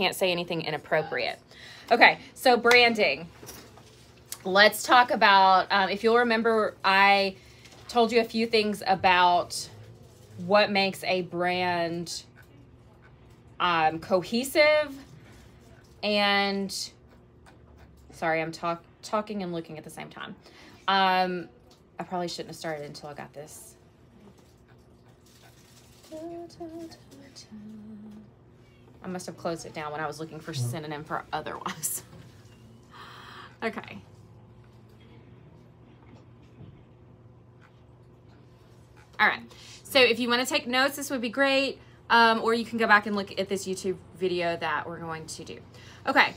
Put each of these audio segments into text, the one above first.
can't say anything inappropriate. Okay, so branding. Let's talk about, um, if you'll remember, I told you a few things about what makes a brand um, cohesive and sorry i'm talk, talking and looking at the same time um, i probably shouldn't have started until i got this i must have closed it down when i was looking for synonym for otherwise okay all right so if you want to take notes this would be great um, or you can go back and look at this YouTube video that we're going to do. Okay,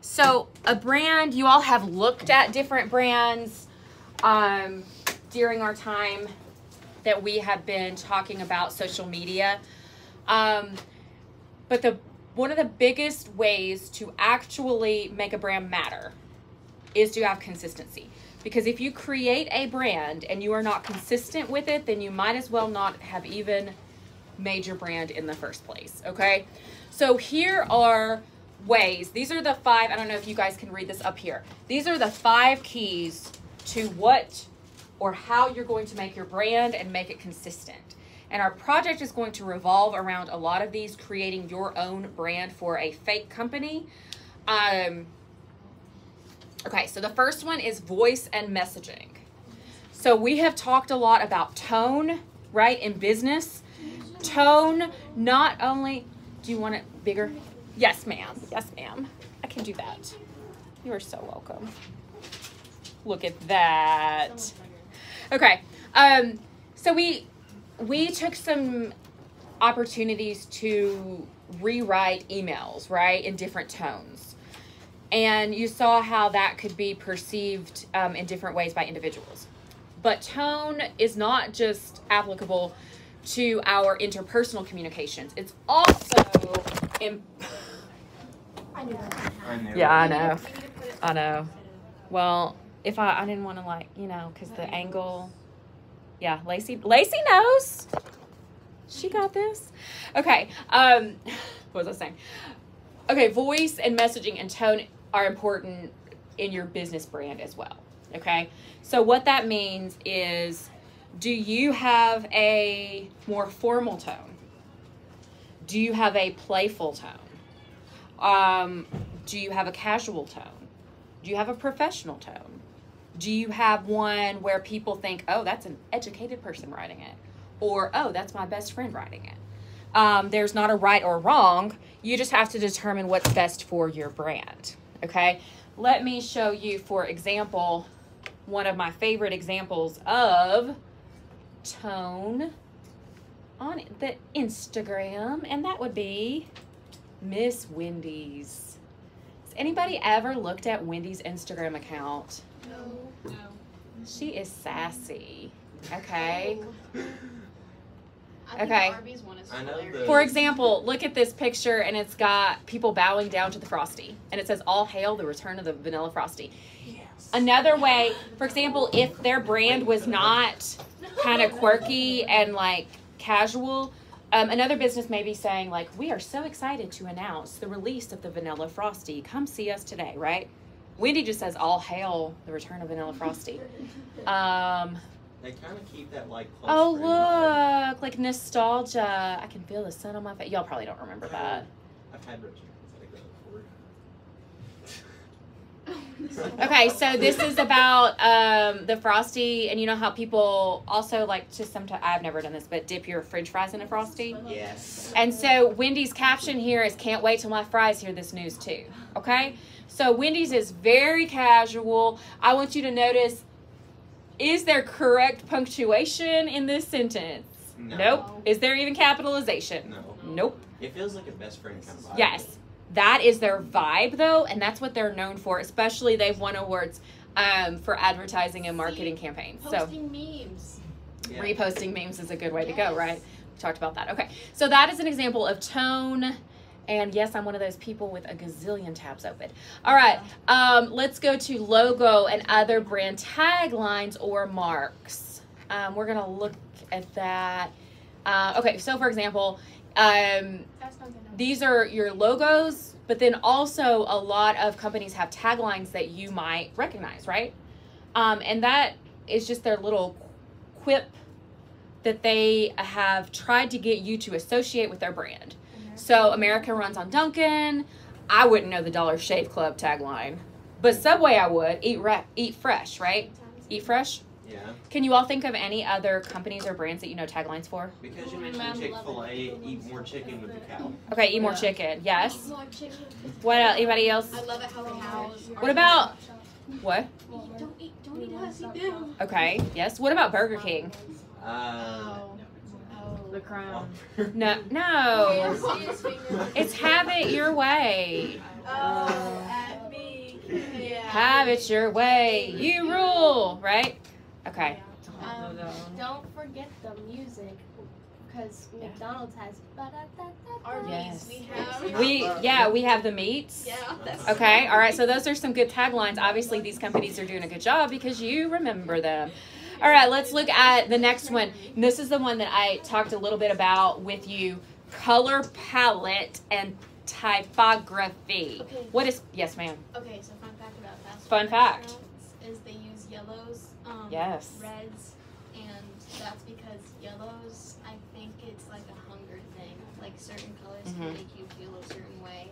so a brand, you all have looked at different brands um, during our time that we have been talking about social media. Um, but the one of the biggest ways to actually make a brand matter is to have consistency. Because if you create a brand and you are not consistent with it, then you might as well not have even major brand in the first place, okay? So here are ways. These are the five, I don't know if you guys can read this up here. These are the five keys to what or how you're going to make your brand and make it consistent. And our project is going to revolve around a lot of these, creating your own brand for a fake company. Um, okay, so the first one is voice and messaging. So we have talked a lot about tone, right, in business. Tone not only do you want it bigger? Yes ma'am. Yes ma'am. I can do that. You are so welcome. Look at that. Okay um so we we took some opportunities to rewrite emails right in different tones and you saw how that could be perceived um, in different ways by individuals but tone is not just applicable to our interpersonal communications. It's also in I knew that. I knew Yeah, I know. We need to put it- I know. Well, if I I didn't want to like, you know, cuz the angle Yeah, Lacey Lacey knows. She got this. Okay. Um what was I saying? Okay, voice and messaging and tone are important in your business brand as well. Okay? So what that means is do you have a more formal tone? Do you have a playful tone? Um, do you have a casual tone? Do you have a professional tone? Do you have one where people think, oh, that's an educated person writing it? Or, oh, that's my best friend writing it? Um, there's not a right or wrong. You just have to determine what's best for your brand. Okay? Let me show you, for example, one of my favorite examples of tone on the Instagram, and that would be Miss Wendy's. Has anybody ever looked at Wendy's Instagram account? No. No. She is sassy. Okay. I Okay. Arby's one is I know the- For example, look at this picture and it's got people bowing down to the Frosty. And it says, All hail the return of the vanilla Frosty. Yes. Another way, for example, if their brand was not kind of quirky and like casual, um, another business may be saying, like, we are so excited to announce the release of the vanilla Frosty. Come see us today, right? Wendy just says, All hail the return of vanilla Frosty. Um, They kind of keep that like. Close oh, friend vibe. look, like nostalgia. I can feel the sun on my face. Y'all probably don't remember that. I've had restaurants like that before. Okay, so this is about um, the frosty, and you know how people also like to sometimes. I've never done this, but dip your French fries in a frosty. Yes. And so Wendy's caption here is "Can't wait till my fries hear this news too." Okay, so Wendy's is very casual. I want you to notice: is there correct punctuation in this sentence? No. Nope. Is there even capitalization? No. Nope. It feels like a best friend kind of vibe. Yes. That is their vibe though, and that's what they're known for. Especially they've won awards um, for advertising and marketing campaigns. So Posting memes. Yeah. reposting memes is a good way to go, right? We talked about that. Okay. So that is an example of tone. And yes, I'm one of those people with a gazillion tabs open. All right, um, let's go to logo and other brand taglines or marks. Um, we're gonna look at that. Uh, okay, so for example, um, these are your logos, but then also a lot of companies have taglines that you might recognize, right? Um, and that is just their little quip that they have tried to get you to associate with their brand. So America runs on Dunkin'. I wouldn't know the Dollar Shave Club tagline, but Subway I would. Eat re- eat fresh, right? Eat fresh. Yeah. Can you all think of any other companies or brands that you know taglines for? Because you mentioned Chick Fil A, eat more chicken with the cow. Okay, eat more chicken. Yes. More chicken. What else? Anybody else? I love it how they have. What about what? Don't eat, don't eat us, eat them. Okay. Yes. What about Burger King? Uh. The crown. No. No. Yes, yes, finger. It's have it your way. Oh, at me. Yeah. Have it your way. You rule, right? Okay. Um, Don't forget the music because Yeah. McDonald's has ba-da-da-da-da. Yes. we have. We yeah, we have the meats. Yeah, that's. Okay, all right. So those are some good taglines. Obviously, these companies are doing a good job because you remember them. All right, let's look at the next one. And this is the one that I talked a little bit about with you: color palette and typography. Okay. What is? Yes, ma'am. Okay, so fun fact about fast Fun fact. Is they use yellows, um, Yes. reds, and that's because yellows. I think it's like a hunger thing. Like certain colors Mhm. can make you feel a certain way,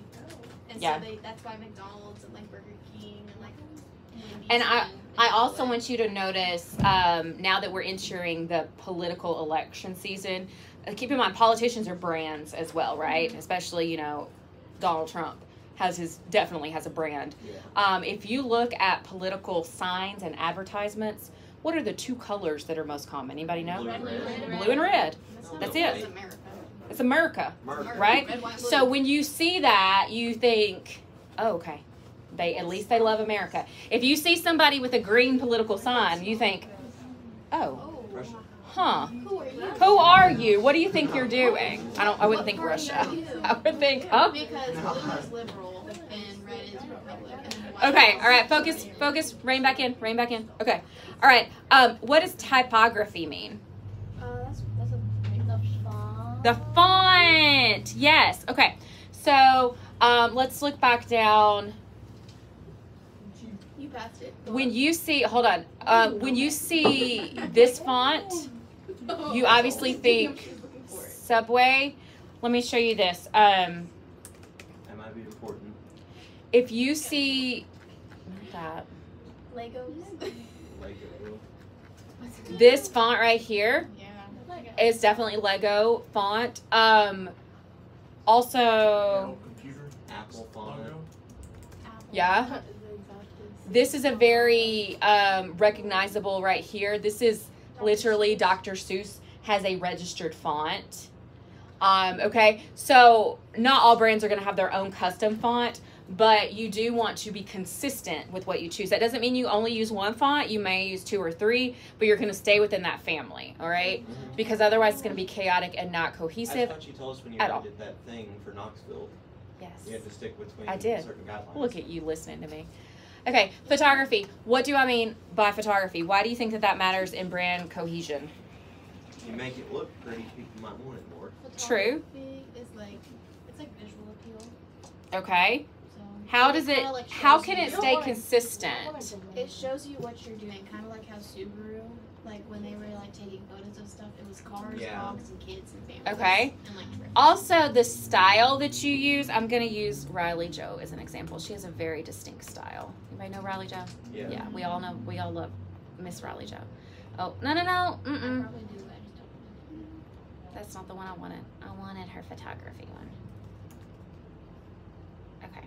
and Yeah. so they. That's why McDonald's and like Burger King and And I- I also want you to notice um, now that we're entering the political election season. Uh, keep in mind, politicians are brands as well, right? Especially you know, Donald Trump has his definitely has a brand. yeah. Um, if you look at political signs and advertisements, what are the two colors that are most common? Anybody know? Blue and red. Blue and red. That's, not- That's it. That's America. It's America. Merc. Right? Red, white, So when you see that, you think, oh, okay. They at least they love America. If you see somebody with a green political sign, you think, oh. Huh. Who are you? Who are you? What do you think you're doing? I don't. I wouldn't think Russia. I would think, oh. Because blue is liberal and red is Republican. Okay, all right, focus, focus, rein back in, rein back in. Okay, all right. Um, what does typography mean? Uh, that's that's a the font. The font. Yes. Okay. So um, let's look back down. You passed it. When you see, hold on. Uh, when you see this font, you obviously think Subway. Let me show you this. Um, That might be important. if you see that Legos. Lego. this font right here, Yeah. is definitely Lego font. Um, also, Apple font. yeah, this is a very um, recognizable right here. This is literally Dr. Seuss has a registered font. Um, okay, so not all brands are going to have their own custom font, but you do want to be consistent with what you choose. That doesn't mean you only use one font. You may use two or three, but you're going to stay within that family, all right? Because otherwise it's going to be chaotic and not I cohesive. thought you told us when you did that thing for Knoxville, Yes. you had to stick between I did. certain guidelines. Look at you listening to me. Okay, photography. What do I mean by photography? Why do you think that that matters in brand cohesion? You make it look pretty, people might want it more. True. Photography is like it's like visual appeal. Okay. So how does it? kinda, like, How can you- it stay oh, consistent? It shows you what you're doing, kind of like how Subaru, like when they were like taking photos of stuff, it was cars, Yeah. dogs, and kids and families. Okay. And like trips. Also, the style that you use. I'm gonna use Riley Joe as an example. She has a very distinct style. Anybody know Riley Joe? Yeah. Yeah, we all know. We all love Miss Riley Joe. Oh no no no! Mm-mm. probably do. I just don't. That's not the one I wanted. I wanted her photography one. Okay.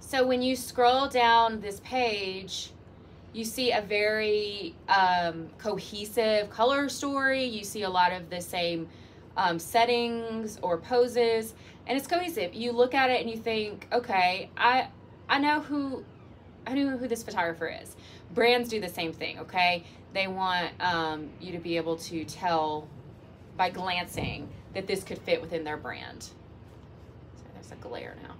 So when you scroll down this page, you see a very um, cohesive color story. You see a lot of the same um, settings or poses, and it's cohesive. You look at it and you think, okay, I I know who I know who this photographer is. Brands do the same thing. Okay, they want um, you to be able to tell by glancing that this could fit within their brand. So there's a glare now.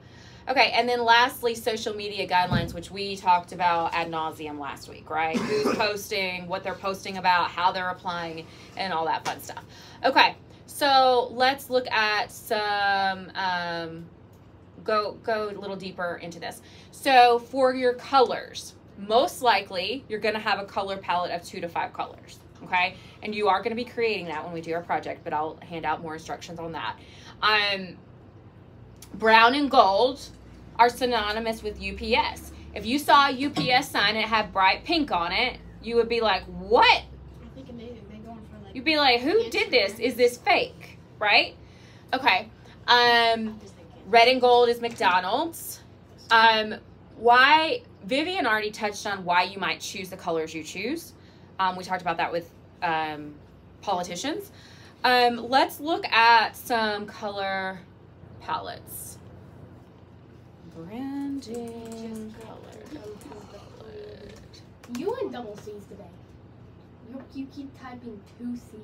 Okay, and then lastly, social media guidelines, which we talked about ad nauseum last week, right? Who's posting, what they're posting about, how they're applying, and all that fun stuff. Okay, So let's look at some. Um, go go a little deeper into this. So for your colors, most likely you're going to have a color palette of two to five colors. Okay, and you are going to be creating that when we do our project, but I'll hand out more instructions on that. Um, brown and gold are synonymous with UPS. If you saw a UPS sign and it had bright pink on it, you would be like, "What?" I think they they going for like. You'd be like, "Who did this? Is this fake?" Right? Okay. Um, red and gold is McDonald's. Um, why Vivian already touched on why you might choose the colors you choose. Um, we talked about that with um, politicians. Um, let's look at some color palettes. Branding color palette. You and double C's today. You, you keep typing two C's.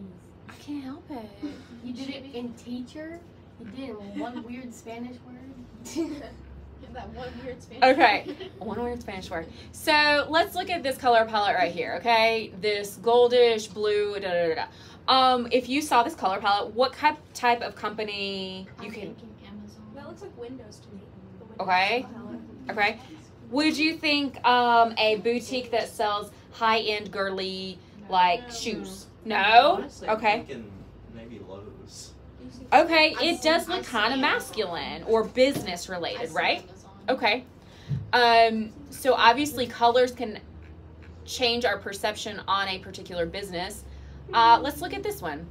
I can't help it. You did it in teacher. You did it in one weird Spanish word. That one weird Spanish. Okay. One weird Spanish word. So let's look at this color palette right here, okay? This goldish blue, da da da da. Um, if you saw this color palette, what type type of company you I'm can? thinking Amazon. That looks like Windows to me. Windows Okay. palette. Okay. Would you think um a boutique that sells high end girly like No. shoes? No. Honestly, Okay. maybe Lowe's. Okay. I It see- does look kind of masculine or business related, right? Okay. Um, so obviously colors can change our perception on a particular business. Uh, let's look at this one.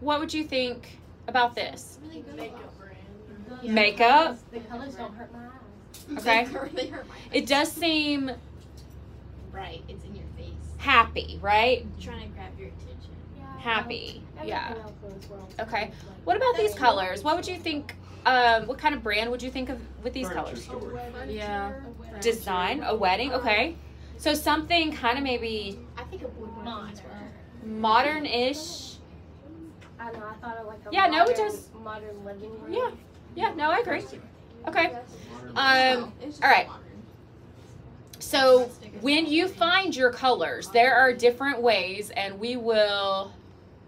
What would you think about this? Really. Makeup brand. The Makeup? colors- The colors don't hurt my eyes. Okay. They hurt, they hurt my It does seem Right, it's in your face. Happy, right? Trying to grab your attention. Yeah, Happy. everything Yeah. else in this world Okay. What about these colors? What would you think? Um, what kind of brand would you think of with these Furniture colors? store. Yeah. Furniture. Design, a wedding, okay. So something kind of maybe I think it would work modern-ish. I know. I thought of like a Yeah, no, it modern, does. modern living room. Yeah. Yeah, no, I agree. Okay. Um, all right. So when you find your colors, there are different ways, and we will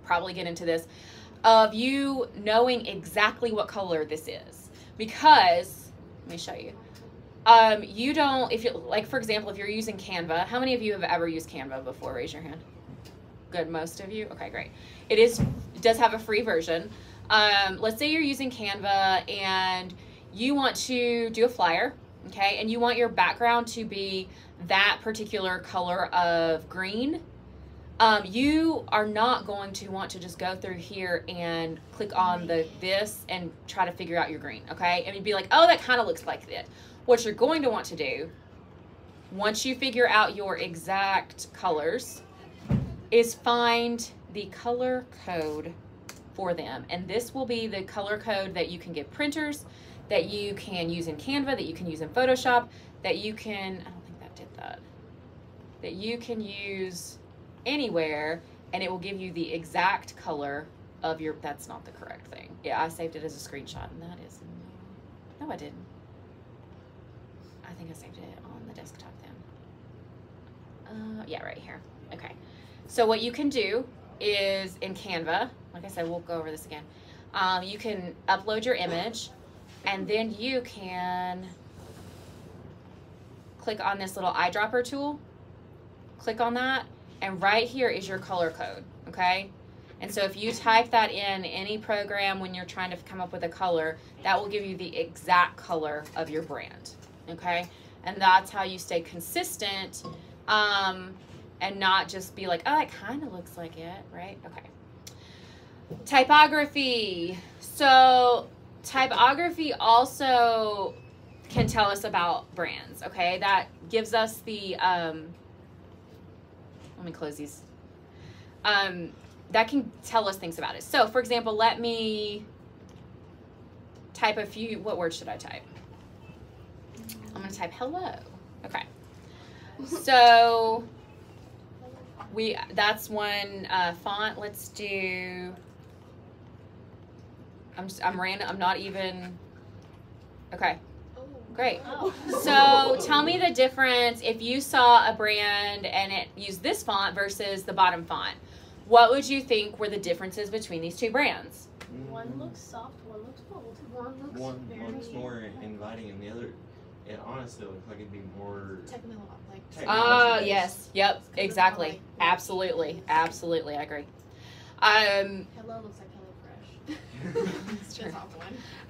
probably get into this, of you knowing exactly what color this is. Because, let me show you. Um, you don't, if you, like for example, if you're using Canva, how many of you have ever used Canva before? Raise your hand. Good, most of you? Okay, great. It is, it does have a free version. Um, let's say you're using Canva and you want to do a flyer, okay, and you want your background to be that particular color of green, um, you are not going to want to just go through here and click on the this and try to figure out your green, okay? And you'd be like, oh, that kind of looks like it. What you're going to want to do, once you figure out your exact colors, is find the color code for them. And this will be the color code that you can get printers, that you can use in Canva, that you can use in Photoshop, that you can, I don't think that did that, that you can use anywhere and it will give you the exact color of your, that's not the correct thing. Yeah, I saved it as a screenshot and that is, no, I didn't. I think I saved it on the desktop then. Uh, yeah, right here. Okay. So what you can do is in Canva, like I said, we'll go over this again. Um, you can upload your image and then you can click on this little eyedropper tool. Click on that and right here is your color code, okay? And so if you type that in any program when you're trying to come up with a color, that will give you the exact color of your brand, okay? And that's how you stay consistent um, and not just be like, oh, it kind of looks like it, right? Okay. Typography. So, typography also can tell us about brands, okay? That gives us the, um, let me close these. Um, that can tell us things about it. So, for example, let me type a few, what word should I type? I'm going to type hello. Okay. So, we that's one uh, font. Let's do. I'm just, I'm random. I'm not even. Okay, great. Oh. So tell me the difference if you saw a brand and it used this font versus the bottom font. What would you think were the differences between these two brands? One looks soft, one looks bold. One looks One very looks more inviting, and the other, it honestly looks like it'd be more. technical, like Oh, Technology. yes. Yep, exactly. Absolutely. Absolutely. I agree. Um, Hello looks like Hello Fresh. it's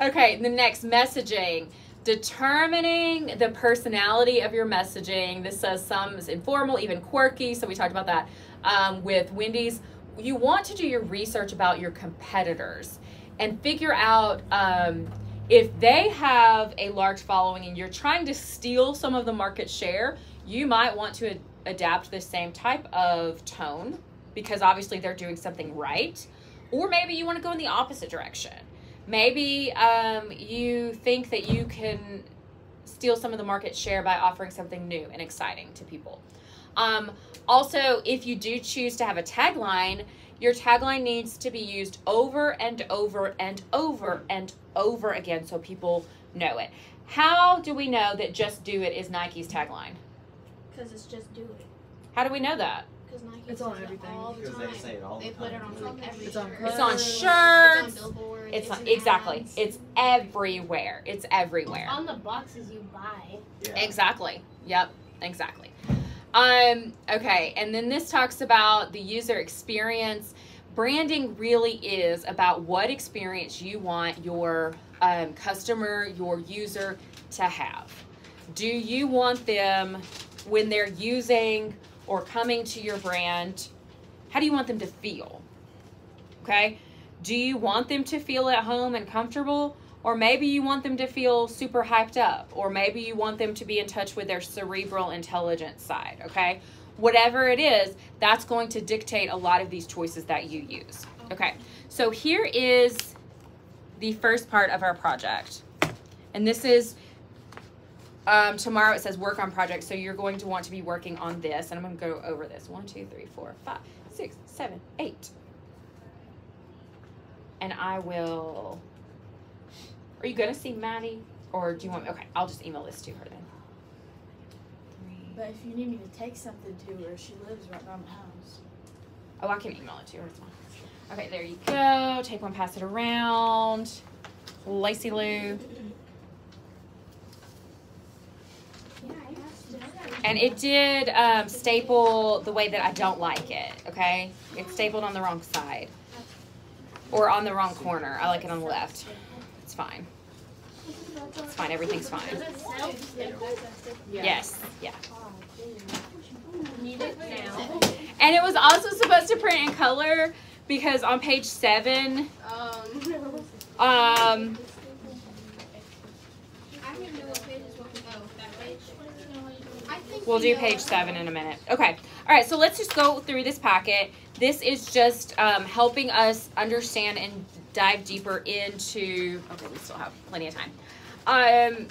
Okay, the next messaging. Determining the personality of your messaging. This says some is informal, even quirky. So we talked about that um, with Wendy's. You want to do your research about your competitors and figure out um, if they have a large following and you're trying to steal some of the market share. You might want to ad- adapt the same type of tone because obviously they're doing something right. Or maybe you want to go in the opposite direction maybe um, you think that you can steal some of the market share by offering something new and exciting to people. Um, also, if you do choose to have a tagline, your tagline needs to be used over and over and over and over again so people know it. How do we know that Just Do It is Nike's tagline? Because it's just do it. How do we know that? Because Nike It's on it everything. all the Because time. they say it all the They put it on like every It's on shirt. It's on clothes. It's shirts. on billboards. It's It's on, exactly. ads. It's everywhere. It's everywhere. On the boxes you buy. Yeah. Exactly. Yep. Exactly. Um, okay, and then this talks about the user experience. Branding really is about what experience you want your um, customer, your user to have. Do you want them when they're using or coming to your brand? How do you want them to feel? Okay. Do you want them to feel at home and comfortable? Or maybe you want them to feel super hyped up, or maybe you want them to be in touch with their cerebral intelligence side, okay? Whatever it is, that's going to dictate a lot of these choices that you use. Okay, so here is the first part of our project. And this is um, tomorrow it says work on project, so you're going to want to be working on this. And I'm going to go over this one, two, three, four, five, six, seven, eight. And I will. Are you going to see Maddie? Or do you want Okay, I'll just email this to her then. But if you need me to take something to her, she lives right by my house. Oh, I can email it to her. It's fine. Okay, there you go. Take one, pass it around. Lacey Lou. And it did um, staple the way that I don't like it, okay? It's stapled on the wrong side. Or on the wrong corner. I like it on the left. It's fine. It's fine. Everything's fine. Yes. Yeah. Need it now. And it was also supposed to print in color because on page seven, Um, um, I don't even know what page is what we go. That page. I think We'll do page seven in a minute. Okay. All right. So let's just go through this packet. This is just um, helping us understand and dive deeper into. Okay, we still have plenty of time. Um,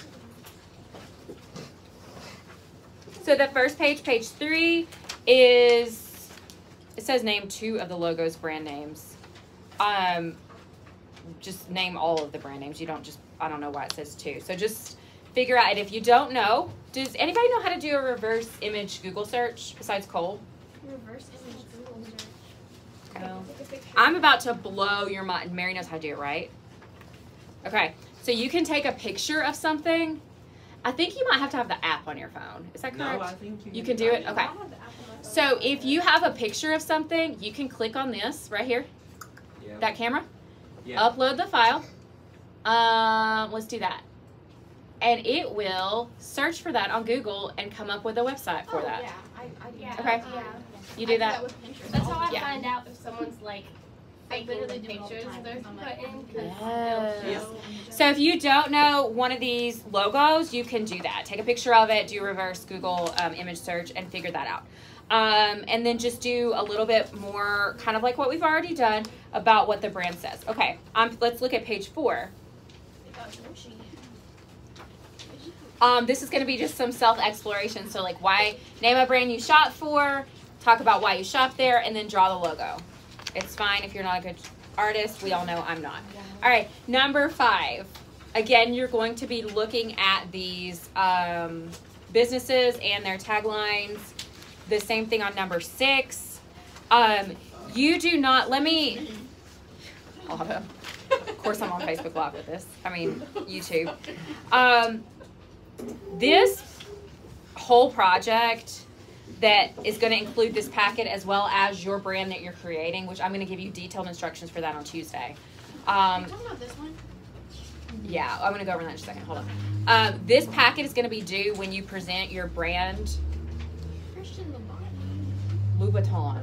so the first page, page three, is it says name two of the logos brand names. Um, just name all of the brand names. You don't just. I don't know why it says two. So just figure out. And if you don't know, does anybody know how to do a reverse image Google search besides Cole? Reverse image Google search. No. Take a. I'm about to blow your mind. Mary knows how to do it, right? Okay, so you can take a picture of something. I think you might have to have the app on your phone. Is that correct? No, I think you, You can do it? I Okay. So if you have a picture of something, you can click on this right here, Yeah. that camera, yeah. upload the file. Um, let's do that. And it will search for that on Google and come up with a website for Oh, that. Yeah, I, I do Yeah. Okay. Yeah. You do I that? with Pinterest. That's how I Yeah. find out if someone's like I the literally do it all the pictures time, they're 'cause I'm like, putting. 'cause Yes. they'll Yeah. So if you don't know one of these logos, you can do that. Take a picture of it, do reverse Google um, image search, and figure that out. Um, and then just do a little bit more, kind of like what we've already done, about what the brand says. Okay, um, let's look at page four. Um, this is going to be just some self exploration. So, like, why name a brand you shop for, talk about why you shop there, and then draw the logo. It's fine if you're not a good artist. We all know I'm not. All right, number five. Again, you're going to be looking at these um, businesses and their taglines. The same thing on number six. Um, you do not, let me. Of course, I'm on Facebook Live with this. I mean, YouTube. Um, this whole project that is going to include this packet as well as your brand that you're creating, which I'm going to give you detailed instructions for that on Tuesday. Um, Talking about this one. yeah, I'm going to go over that in a second. Hold on. Um, this packet is going to be due when you present your brand Christian Louboutin.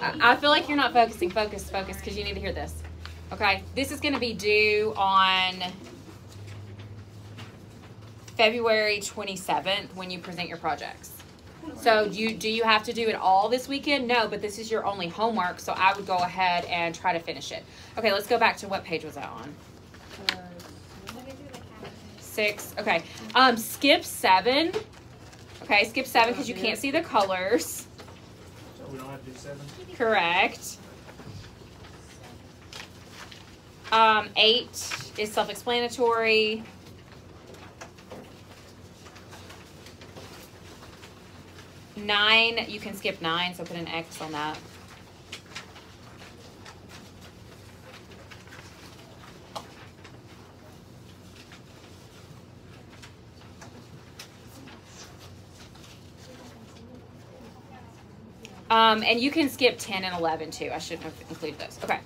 I feel like you're not focusing. Focus, focus, because you need to hear this. Okay, this is going to be due on February 27th when you present your projects. So do you do you have to do it all this weekend? No, but this is your only homework, so I would go ahead and try to finish it. Okay, let's go back to what page was that on? Let me do the cat. Six. Okay. Um, skip seven. Okay, skip seven because you can't see the colors. So we don't have to do seven? Correct. Um, eight is self-explanatory. Nine, you can skip nine, so put an X on that. Um, and you can skip 10 and 11 too. I shouldn't have included those. Okay.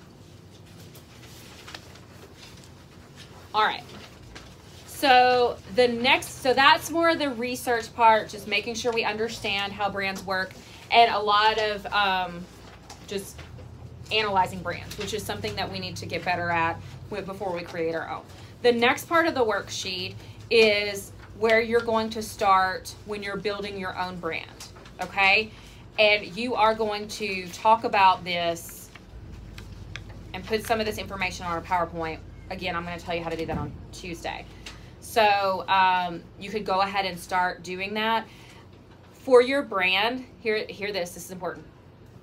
All right. So the next, so that's more the research part, just making sure we understand how brands work, and a lot of um, just analyzing brands, which is something that we need to get better at before we create our own. The next part of the worksheet is where you're going to start when you're building your own brand. Okay, and you are going to talk about this and put some of this information on a PowerPoint. Again, I'm going to tell you how to do that on Tuesday. So um, you could go ahead and start doing that for your brand. Hear, hear this. This is important.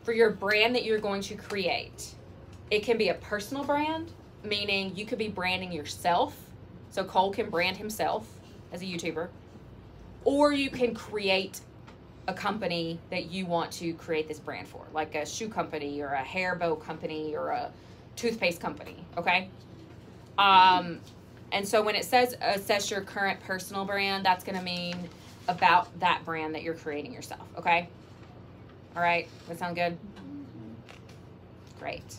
For your brand that you're going to create, it can be a personal brand, meaning you could be branding yourself. So Cole can brand himself as a YouTuber, or you can create a company that you want to create this brand for, like a shoe company or a hair bow company or a toothpaste company. Okay. Um, and so when it says assess your current personal brand, that's going to mean about that brand that you're creating yourself. Okay. All right. That sound good? Great.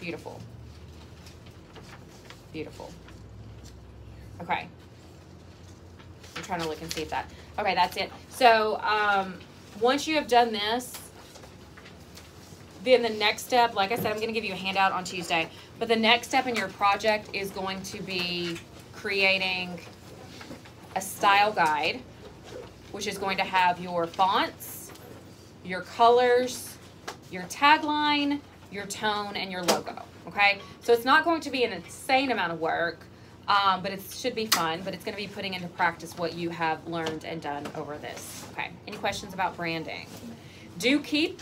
Beautiful. Beautiful. Okay. I'm trying to look and see if that. Okay, that's it. So um, once you have done this, then the next step, like I said, I'm going to give you a handout on Tuesday. But the next step in your project is going to be creating a style guide, which is going to have your fonts, your colors, your tagline, your tone, and your logo. Okay, so it's not going to be an insane amount of work. Um, but it should be fun, but it's going to be putting into practice what you have learned and done over this. Okay, any questions about branding? Do keep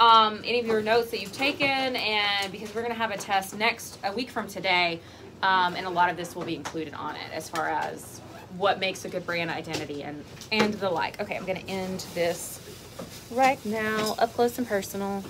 um, any of your notes that you've taken, and because we're going to have a test next, a week from today, um, and a lot of this will be included on it as far as what makes a good brand identity and, and the like. Okay, I'm going to end this right now, up close and personal.